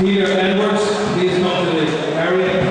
Peter Edwards, please come to the area.